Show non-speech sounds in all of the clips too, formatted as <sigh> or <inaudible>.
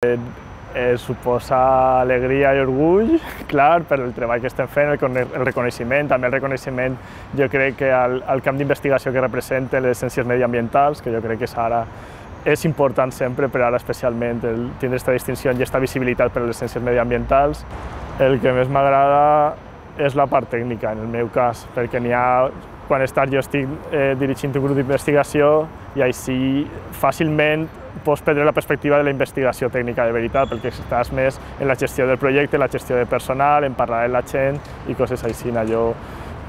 Eh, suposa alegria i orgull, <laughs> clar, per el treball que estem fent, el, el reconeixement, també el reconeixement, jo crec que al, al camp d'investigació que representa les ciències mediambientals, que jo crec que és ara és important sempre, per ara especialment, el tindre aquesta distinció i aquesta visibilitat per a les ciències mediambientals. El que més m'agrada és la part tècnica, en el meu cas, perquè n'hi ha quan estàs jo estic eh, dirigint un grup d'investigació i així fàcilment pots perdre la perspectiva de la investigació tècnica de veritat, perquè estàs més en la gestió del projecte, la gestió de personal, en parlar amb la gent i coses així. Jo,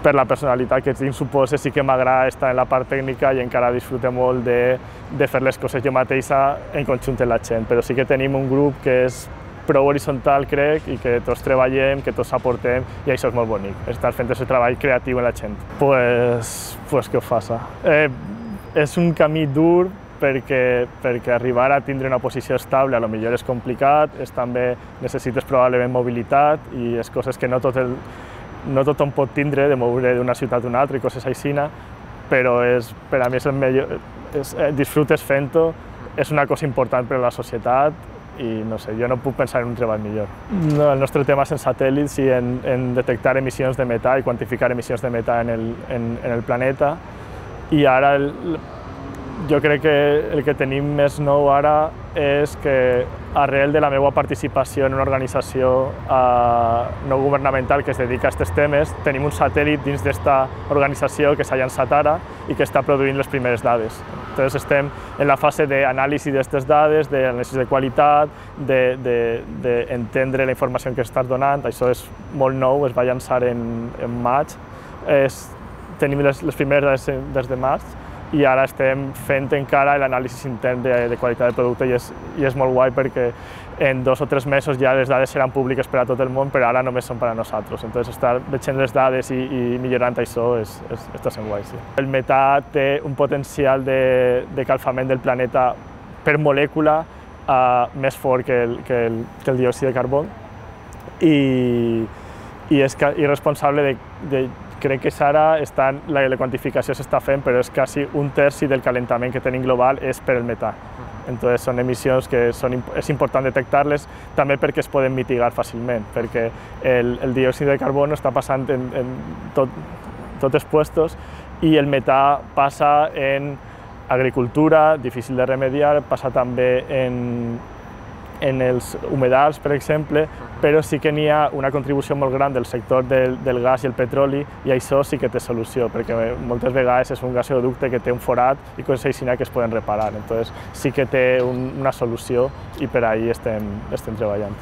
per la personalitat que tinc, suposo, sí que m'agrada estar en la part tècnica i encara disfruto molt de, de fer les coses jo mateixa en conjunt amb la gent, però sí que tenim un grup que és prou horitzontal, crec, i que tots treballem, que tots aportem, i això és molt bonic, estar fent aquest treball creatiu en la gent. Pues, pues què ho faça? Eh, és un camí dur perquè, perquè arribar a tindre una posició estable a lo millor és complicat, és també necessites probablement mobilitat i és coses que no, tot el, no tothom pot tindre de moure d'una ciutat a una altra i coses així, però és, per a mi és el millor, és, eh, disfrutes fent-ho, és una cosa important per a la societat i no sé, jo no puc pensar en un treball millor. No, el nostre tema és en satèl·lits i en, en detectar emissions de metà i quantificar emissions de metà en el, en, en el planeta. I ara el, jo crec que el que tenim més nou ara és que arrel de la meva participació en una organització eh, no governamental que es dedica a aquests temes, tenim un satèl·lit dins d'esta organització que s'ha llançat ara i que està produint les primeres dades. Entonces estem en la fase d'anàlisi d'aquestes dades, d'anàlisi de qualitat, d'entendre de, de, la informació que estàs donant. Això és molt nou, es va llançar en, en maig. És, tenim les, les primeres dades des de maig i ara estem fent encara l'anàlisi intern de, de qualitat del producte i és, i és molt guai perquè en dos o tres mesos ja les dades seran públiques per a tot el món, però ara només són per a nosaltres. Entonces, estar veient les dades i, i millorant això és, és, està sent guai. Sí. El metà té un potencial de, de calfament del planeta per molècula uh, més fort que el, que el, que el diòxid de carbó i, i és, i responsable de, de crec que ara estan, la, la quantificació s'està fent, però és quasi un terci del calentament que tenim global és per el metà. Entonces són emissions que són, és important detectar-les també perquè es poden mitigar fàcilment, perquè el, el diòxid de carbono està passant en, en tot, tots els puestos i el metà passa en agricultura, difícil de remediar, passa també en, en els humedals, per exemple, però sí que n'hi ha una contribució molt gran del sector del, del gas i el petroli i això sí que té solució, perquè moltes vegades és un gasoducte que té un forat i coses així que es poden reparar. Entonces sí que té un, una solució i per ahir estem, estem treballant.